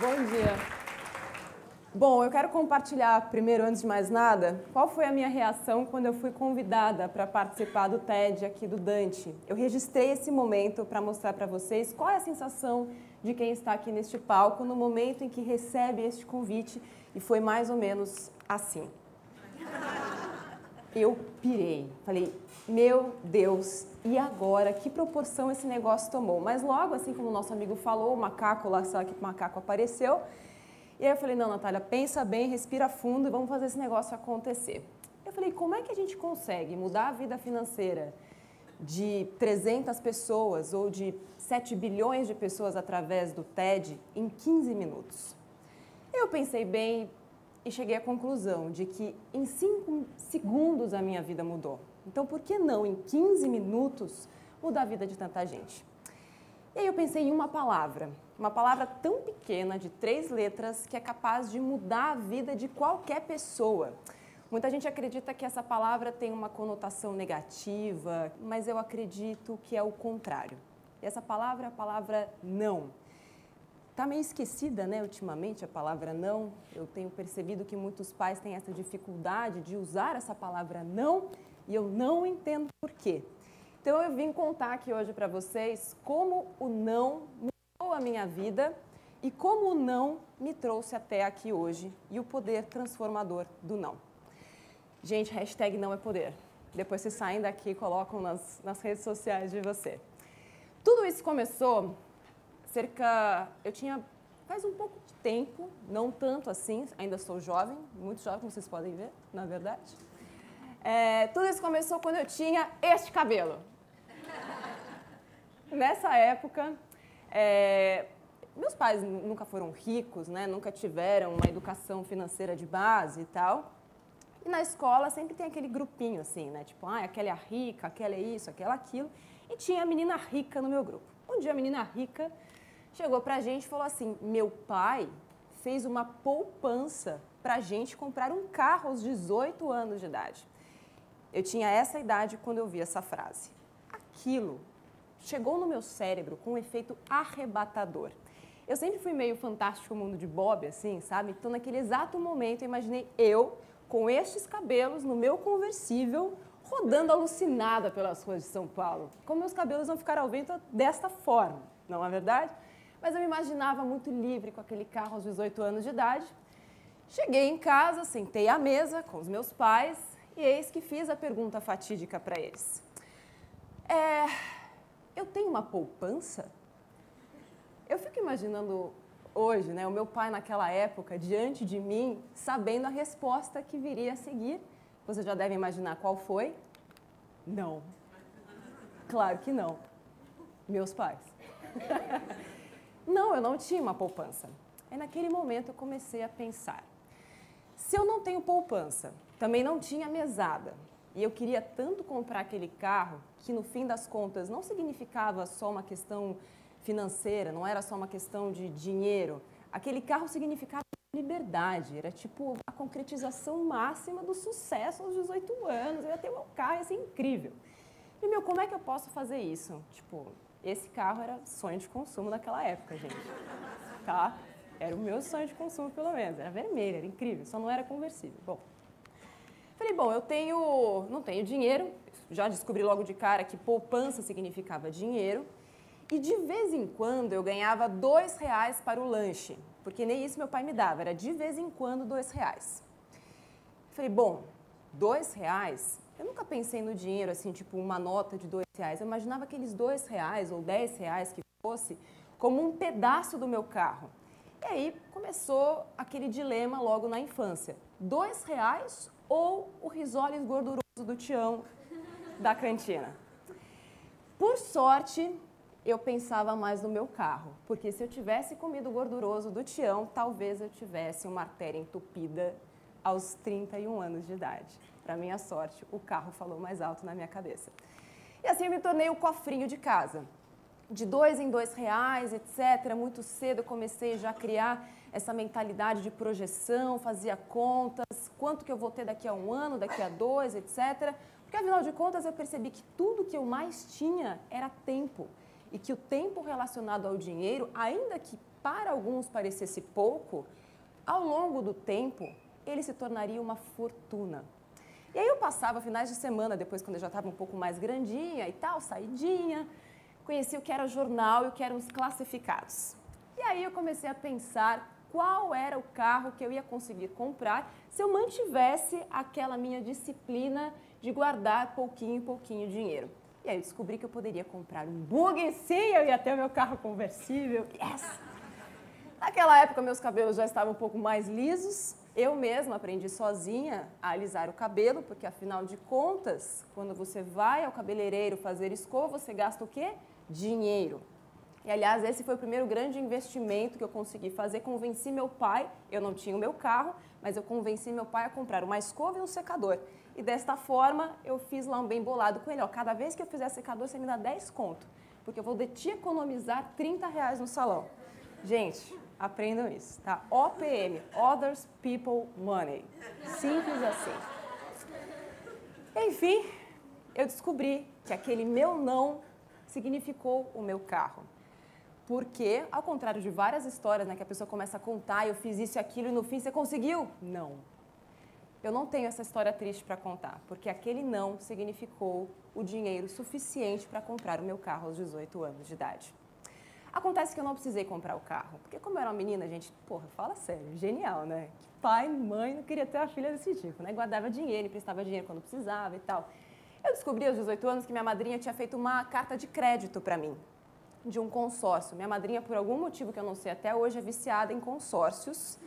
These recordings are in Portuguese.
Bom dia. Bom, eu quero compartilhar, primeiro, antes de mais nada, qual foi a minha reação quando eu fui convidada para participar do TED aqui do Dante. Eu registrei esse momento para mostrar para vocês qual é a sensação de quem está aqui neste palco no momento em que recebe este convite, e foi mais ou menos assim. Eu pirei. Falei, meu Deus, e agora? Que proporção esse negócio tomou? Mas logo, assim como o nosso amigo falou, o macaco lá, sabe que o macaco apareceu. E aí eu falei, não, Natália, pensa bem, respira fundo e vamos fazer esse negócio acontecer. Eu falei, como é que a gente consegue mudar a vida financeira de 300 pessoas ou de 7 bilhões de pessoas através do TED em 15 minutos? Eu pensei bem e cheguei à conclusão de que em 5 segundos a minha vida mudou. Então, por que não, em 15 minutos, mudar a vida de tanta gente? E aí eu pensei em uma palavra, uma palavra tão pequena, de três letras, que é capaz de mudar a vida de qualquer pessoa. Muita gente acredita que essa palavra tem uma conotação negativa, mas eu acredito que é o contrário. E essa palavra é a palavra não. Está meio esquecida, né, ultimamente, a palavra não. Eu tenho percebido que muitos pais têm essa dificuldade de usar essa palavra não e eu não entendo por quê. Então eu vim contar aqui hoje para vocês como o não mudou a minha vida e como o não me trouxe até aqui hoje e o poder transformador do não. Gente, hashtag não é poder. Depois vocês saem daqui e colocam nas, nas redes sociais de você. Tudo isso começou cerca. Eu tinha. faz um pouco de tempo, não tanto assim, ainda sou jovem, muito jovem, como vocês podem ver, na verdade. É, tudo isso começou quando eu tinha este cabelo. Nessa época, é, meus pais nunca foram ricos, né? nunca tiveram uma educação financeira de base e tal. E na escola sempre tem aquele grupinho assim, né? Tipo, ah, aquela é rica, aquela é isso, aquela é aquilo. E tinha a menina rica no meu grupo. Um dia a menina rica chegou pra gente e falou assim: meu pai fez uma poupança pra gente comprar um carro aos 18 anos de idade. Eu tinha essa idade quando eu vi essa frase. Aquilo chegou no meu cérebro com um efeito arrebatador. Eu sempre fui meio fantástico mundo de Bob, assim, sabe? Então, naquele exato momento, eu imaginei eu com estes cabelos no meu conversível, rodando alucinada pelas ruas de São Paulo. Como meus cabelos vão ficar ao vento desta forma, não é verdade? Mas eu me imaginava muito livre com aquele carro aos 18 anos de idade. Cheguei em casa, sentei à mesa com os meus pais e eis que fiz a pergunta fatídica para eles. É, eu tenho uma poupança? Eu fico imaginando hoje, né, o meu pai naquela época, diante de mim, sabendo a resposta que viria a seguir. Você já deve imaginar qual foi? Não. Claro que não. Meus pais. não, eu não tinha uma poupança. Aí naquele momento eu comecei a pensar: se eu não tenho poupança, também não tinha mesada. E eu queria tanto comprar aquele carro que, no fim das contas, não significava só uma questão financeira, não era só uma questão de dinheiro. Aquele carro significava liberdade, era tipo a concretização máxima do sucesso aos 18 anos. Eu ia ter meu carro, ia ser incrível. E, meu, como é que eu posso fazer isso? Tipo, esse carro era sonho de consumo naquela época, gente. Tá? Era o meu sonho de consumo, pelo menos. Era vermelho, era incrível, só não era conversível. Bom, Falei, bom, eu tenho, não tenho dinheiro, já descobri logo de cara que poupança significava dinheiro, e de vez em quando eu ganhava dois reais para o lanche, porque nem isso meu pai me dava, era de vez em quando dois reais. Falei, bom, dois reais? Eu nunca pensei no dinheiro assim, tipo uma nota de dois reais. Eu imaginava aqueles dois reais ou dez reais que fosse como um pedaço do meu carro. E aí começou aquele dilema logo na infância: dois reais ou o risoles gorduroso do Tião da cantina. Por sorte, eu pensava mais no meu carro, porque se eu tivesse comido gorduroso do Tião, talvez eu tivesse uma artéria entupida aos 31 anos de idade. Para minha sorte, o carro falou mais alto na minha cabeça. E assim eu me tornei o cofrinho de casa. De dois em dois reais, etc. Muito cedo eu comecei já a criar essa mentalidade de projeção, fazia contas, quanto que eu vou ter daqui a um ano, daqui a dois, etc. Porque afinal de contas eu percebi que tudo que eu mais tinha era tempo. e que o tempo relacionado ao dinheiro, ainda que para alguns parecesse pouco, ao longo do tempo ele se tornaria uma fortuna. E aí eu passava finais de semana, depois quando eu já estava um pouco mais grandinha e tal, saidinha, conheci o que era jornal e o que eram os classificados. E aí eu comecei a pensar qual era o carro que eu ia conseguir comprar se eu mantivesse aquela minha disciplina de guardar pouquinho em pouquinho dinheiro. E aí eu descobri que eu poderia comprar um bug, sim, eu ia ter o meu carro conversível. Yes! Naquela época meus cabelos já estavam um pouco mais lisos, eu mesma aprendi sozinha a alisar o cabelo, porque afinal de contas, quando você vai ao cabeleireiro fazer escova, você gasta o quê? Dinheiro. E aliás, esse foi o primeiro grande investimento que eu consegui fazer. Convenci meu pai, eu não tinha o meu carro, mas eu convenci meu pai a comprar uma escova e um secador. E desta forma, eu fiz lá um bem bolado com ele. Ó, cada vez que eu fizer secador, você me dá 10 conto, porque eu vou te economizar 30 reais no salão. Gente, Aprendam isso, tá? OPM, Others People Money. Simples assim. Enfim, eu descobri que aquele meu não significou o meu carro. Porque, ao contrário de várias histórias né, que a pessoa começa a contar, eu fiz isso e aquilo e no fim você conseguiu? Não. Eu não tenho essa história triste para contar, porque aquele não significou o dinheiro suficiente para comprar o meu carro aos 18 anos de idade. Acontece que eu não precisei comprar o carro, porque como eu era uma menina, gente, porra, fala sério, genial, né? Que pai, mãe não queria ter uma filha desse tipo, né? Guardava dinheiro, emprestava dinheiro quando precisava e tal. Eu descobri aos 18 anos que minha madrinha tinha feito uma carta de crédito para mim, de um consórcio. Minha madrinha, por algum motivo que eu não sei até hoje, é viciada em consórcios.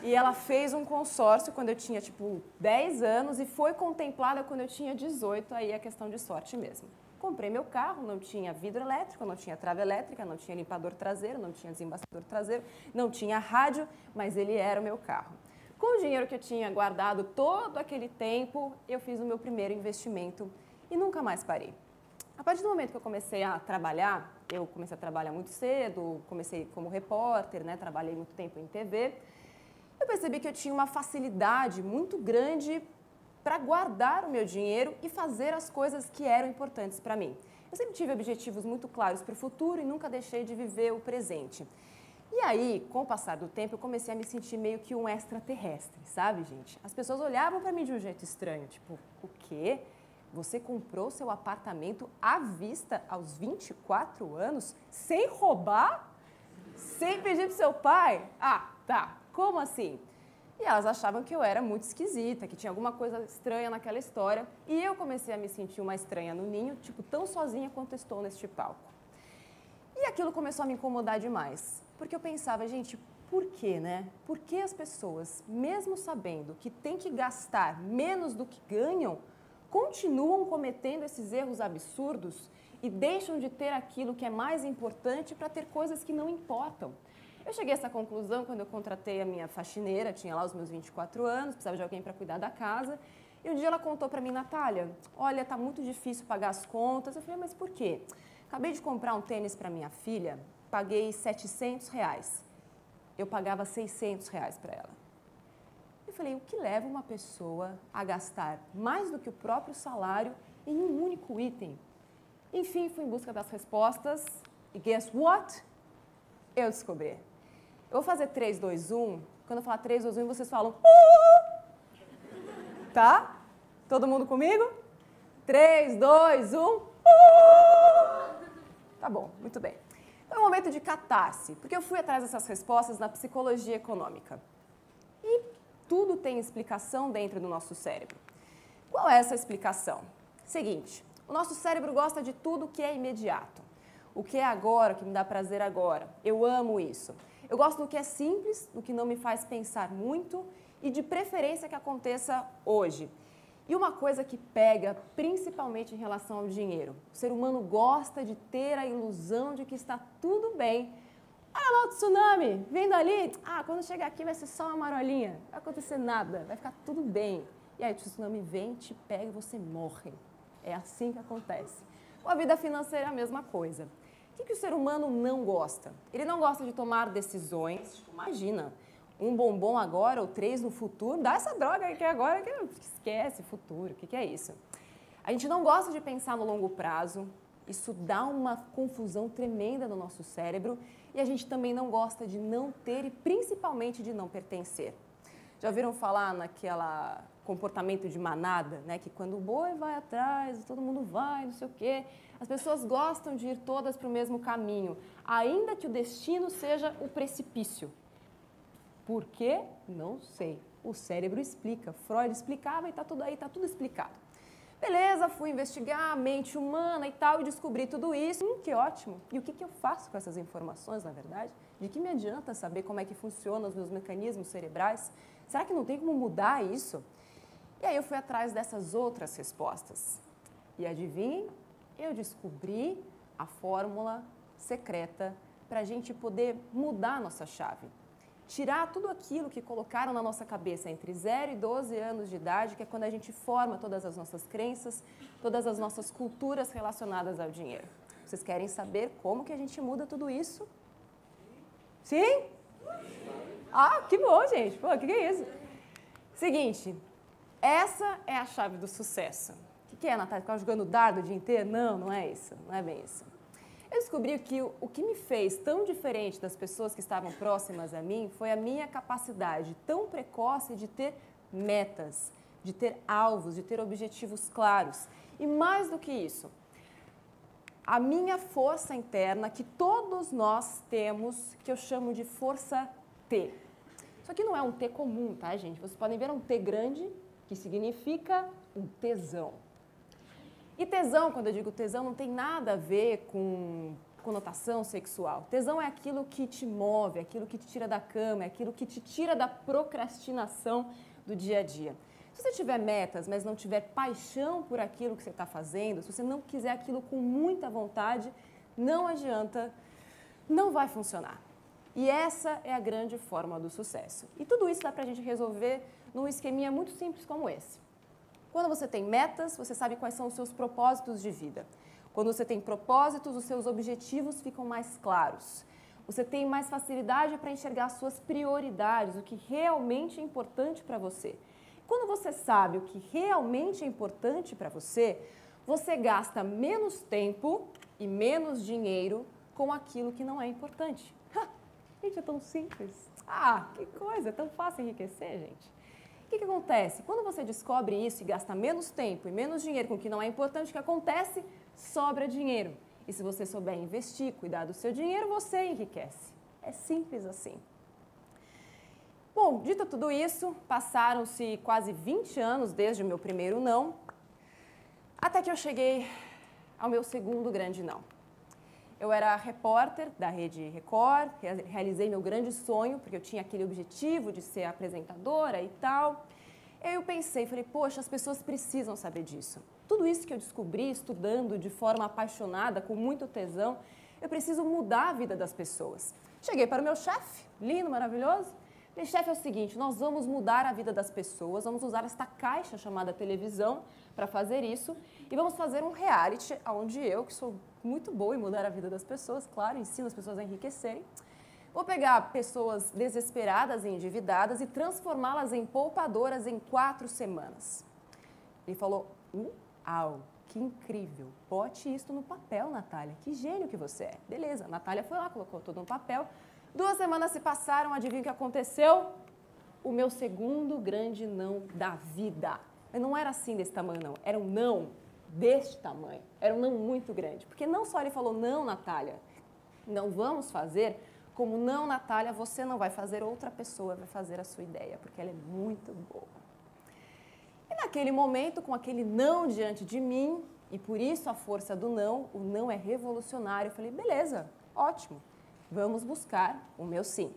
E ela fez um consórcio quando eu tinha, tipo, 10 anos e foi contemplada quando eu tinha 18, aí é questão de sorte mesmo. Comprei meu carro, não tinha vidro elétrico, não tinha trava elétrica, não tinha limpador traseiro, não tinha desembaçador traseiro, não tinha rádio, mas ele era o meu carro. Com o dinheiro que eu tinha guardado todo aquele tempo, eu fiz o meu primeiro investimento e nunca mais parei. A partir do momento que eu comecei a trabalhar, eu comecei a trabalhar muito cedo, comecei como repórter, né, trabalhei muito tempo em TV, eu percebi que eu tinha uma facilidade muito grande para guardar o meu dinheiro e fazer as coisas que eram importantes para mim. Eu sempre tive objetivos muito claros para o futuro e nunca deixei de viver o presente. E aí, com o passar do tempo, eu comecei a me sentir meio que um extraterrestre, sabe, gente? As pessoas olhavam para mim de um jeito estranho, tipo, o quê? Você comprou seu apartamento à vista aos 24 anos sem roubar? Sem pedir pro seu pai? Ah, tá. Como assim? E elas achavam que eu era muito esquisita, que tinha alguma coisa estranha naquela história. E eu comecei a me sentir uma estranha no ninho, tipo, tão sozinha quanto estou neste palco. E aquilo começou a me incomodar demais. Porque eu pensava, gente, por quê, né? Por que as pessoas, mesmo sabendo que tem que gastar menos do que ganham, continuam cometendo esses erros absurdos e deixam de ter aquilo que é mais importante para ter coisas que não importam? Eu cheguei a essa conclusão quando eu contratei a minha faxineira, tinha lá os meus 24 anos, precisava de alguém para cuidar da casa. E um dia ela contou para mim, Natália, olha, tá muito difícil pagar as contas. Eu falei, mas por quê? Acabei de comprar um tênis para minha filha, paguei 700 reais. Eu pagava 600 reais para ela. Eu falei, o que leva uma pessoa a gastar mais do que o próprio salário em um único item? Enfim, fui em busca das respostas e guess what? Eu descobri. Eu vou fazer 3, 2, 1. Quando eu falar 3, 2, 1, vocês falam. Uh! Tá? Todo mundo comigo? 3, 2, 1. Uh! Tá bom, muito bem. Então é um momento de catarse, porque eu fui atrás dessas respostas na psicologia econômica. E tudo tem explicação dentro do nosso cérebro. Qual é essa explicação? Seguinte, o nosso cérebro gosta de tudo que é imediato. O que é agora, o que me dá prazer agora. Eu amo isso. Eu gosto do que é simples, do que não me faz pensar muito e de preferência que aconteça hoje. E uma coisa que pega, principalmente em relação ao dinheiro: o ser humano gosta de ter a ilusão de que está tudo bem. Olha lá o tsunami, vendo ali. Ah, quando chegar aqui vai ser só uma marolinha, não vai acontecer nada, vai ficar tudo bem. E aí o tsunami vem, te pega e você morre. É assim que acontece. Com a vida financeira é a mesma coisa. O que, o ser humano não gosta? Ele não gosta de tomar decisões. Tipo, imagina, um bombom agora ou três no futuro, dá essa droga que agora que esquece futuro, o que, que é isso? A gente não gosta de pensar no longo prazo, Isso dá uma confusão tremenda no nosso cérebro e a gente também não gosta de não ter e principalmente de não pertencer. Já ouviram falar naquela comportamento de manada, né? Que quando o boi vai atrás, todo mundo vai, não sei o quê. As pessoas gostam de ir todas para o mesmo caminho, ainda que o destino seja o precipício. Por quê? Não sei. O cérebro explica. Freud explicava e está tudo aí, está tudo explicado. Beleza, fui investigar a mente humana e tal e descobri tudo isso. Hum, que ótimo. E o que, que eu faço com essas informações, na verdade? De que me adianta saber como é que funcionam os meus mecanismos cerebrais? Será que não tem como mudar isso? E aí eu fui atrás dessas outras respostas. E adivinhem, eu descobri a fórmula secreta para a gente poder mudar a nossa chave. Tirar tudo aquilo que colocaram na nossa cabeça entre 0 e 12 anos de idade, que é quando a gente forma todas as nossas crenças, todas as nossas culturas relacionadas ao dinheiro. Vocês querem saber como que a gente muda tudo isso? Sim? Ah, que bom, gente. Pô, que, que é isso? Seguinte, essa é a chave do sucesso. O que é, Natália? Ficar jogando dardo o dia inteiro? Não, não é isso. Não é bem isso. Eu descobri que o, o que me fez tão diferente das pessoas que estavam próximas a mim foi a minha capacidade tão precoce de ter metas, de ter alvos, de ter objetivos claros. E mais do que isso, a minha força interna que todos nós temos, que eu chamo de força T. Isso aqui não é um T comum, tá, gente? Vocês podem ver um T grande, que significa um tesão. E tesão, quando eu digo tesão, não tem nada a ver com conotação sexual. Tesão é aquilo que te move, é aquilo que te tira da cama, é aquilo que te tira da procrastinação do dia a dia. Se você tiver metas, mas não tiver paixão por aquilo que você está fazendo, se você não quiser aquilo com muita vontade, não adianta, não vai funcionar. E essa é a grande forma do sucesso. E tudo isso dá para a gente resolver num esqueminha muito simples como esse. Quando você tem metas, você sabe quais são os seus propósitos de vida. Quando você tem propósitos, os seus objetivos ficam mais claros. Você tem mais facilidade para enxergar as suas prioridades, o que realmente é importante para você. Quando você sabe o que realmente é importante para você, você gasta menos tempo e menos dinheiro com aquilo que não é importante. gente, é tão simples. Ah, que coisa, é tão fácil enriquecer, gente. O que, que acontece? Quando você descobre isso e gasta menos tempo e menos dinheiro com o que não é importante, o que acontece? Sobra dinheiro. E se você souber investir, cuidar do seu dinheiro, você enriquece. É simples assim. Bom, dito tudo isso, passaram-se quase 20 anos desde o meu primeiro não, até que eu cheguei ao meu segundo grande não. Eu era repórter da Rede Record, realizei meu grande sonho, porque eu tinha aquele objetivo de ser apresentadora e tal. Eu pensei, falei, poxa, as pessoas precisam saber disso. Tudo isso que eu descobri estudando de forma apaixonada, com muito tesão, eu preciso mudar a vida das pessoas. Cheguei para o meu chefe, lindo, maravilhoso. Falei, chefe, é o seguinte, nós vamos mudar a vida das pessoas, vamos usar esta caixa chamada televisão para fazer isso e vamos fazer um reality onde eu, que sou muito boa em mudar a vida das pessoas, claro, ensino as pessoas a enriquecerem. Vou pegar pessoas desesperadas e endividadas e transformá-las em poupadoras em quatro semanas. Ele falou, uau, que incrível, bote isso no papel, Natália, que gênio que você é. Beleza, Natália foi lá, colocou tudo no papel. Duas semanas se passaram, adivinha o que aconteceu? O meu segundo grande não da vida. Mas não era assim desse tamanho, não. Era um não deste tamanho. Era um não muito grande. Porque não só ele falou, não, Natália, não vamos fazer, como não, Natália, você não vai fazer, outra pessoa vai fazer a sua ideia, porque ela é muito boa. E naquele momento, com aquele não diante de mim, e por isso a força do não, o não é revolucionário, eu falei, beleza, ótimo, vamos buscar o meu sim.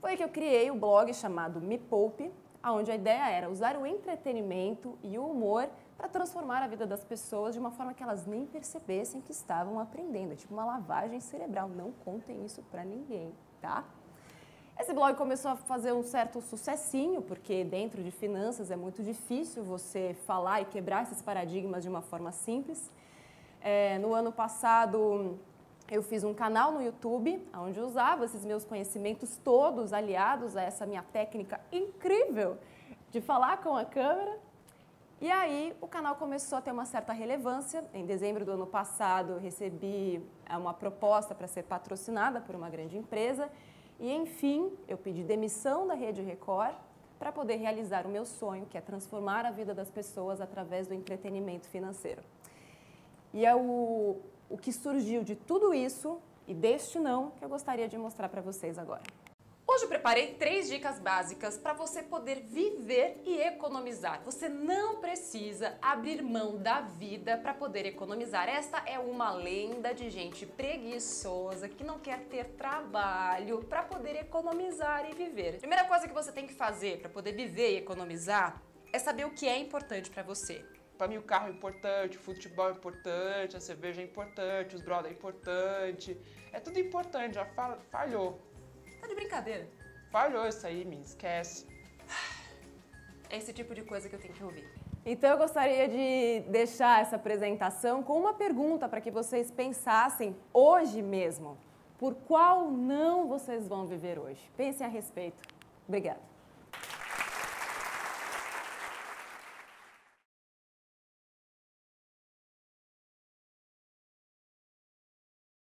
Foi que eu criei o blog chamado Me Poupe, onde a ideia era usar o entretenimento e o humor para transformar a vida das pessoas de uma forma que elas nem percebessem que estavam aprendendo. É tipo uma lavagem cerebral. Não contem isso para ninguém, tá? Esse blog começou a fazer um certo sucessinho, porque dentro de finanças é muito difícil você falar e quebrar esses paradigmas de uma forma simples. É, no ano passado, eu fiz um canal no YouTube, onde eu usava esses meus conhecimentos todos aliados a essa minha técnica incrível de falar com a câmera E aí o canal começou a ter uma certa relevância. Em dezembro do ano passado, recebi é, uma proposta para ser patrocinada por uma grande empresa. E enfim, eu pedi demissão da Rede Record para poder realizar o meu sonho, que é transformar a vida das pessoas através do entretenimento financeiro. E é o, o que surgiu de tudo isso e deste não que eu gostaria de mostrar para vocês agora. Hoje eu preparei três dicas básicas para você poder viver e economizar. Você não precisa abrir mão da vida para poder economizar. Esta é uma lenda de gente preguiçosa que não quer ter trabalho para poder economizar e viver. Primeira coisa que você tem que fazer para poder viver e economizar é saber o que é importante para você. Para mim o carro é importante, o futebol é importante, a cerveja é importante, os brother é importante. É tudo importante, já falhou. Tá de brincadeira. Falhou isso aí, me esquece. É esse tipo de coisa que eu tenho que ouvir. Então eu gostaria de deixar essa apresentação com uma pergunta para que vocês pensassem hoje mesmo. Por qual não vocês vão viver hoje? Pensem a respeito. Obrigada.